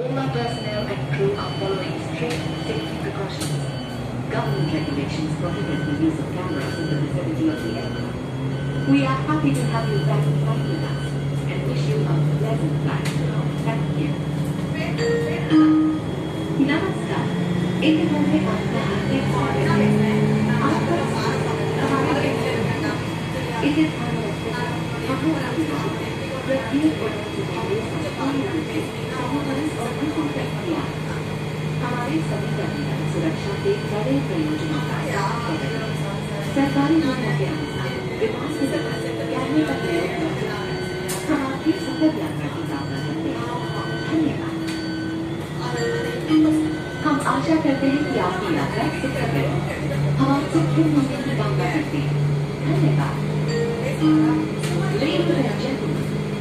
All our personnel and crew are following strict safety precautions. Government regulations prohibit the use of cameras in the vicinity of the aircraft. We are happy to have you back flight with us and wish you a pleasant flight. Thank you. नमस्कार एक घंटे आपका हार्दिक स्वागत है आपका हमारे इसे ध्यान से से हमारे सभी कर्मचारी सुरक्षा के बड़े प्रयोजनों का सरकारी नियमों के अनुसार विमान प्रयोग हम आपकी सफल यात्रा की कामना करते हैं धन्यवाद हम आशा करते हैं कि आपकी यात्रा सुखद रहे हम आपसे फिर मिलने की कामना करते हैं धन्यवाद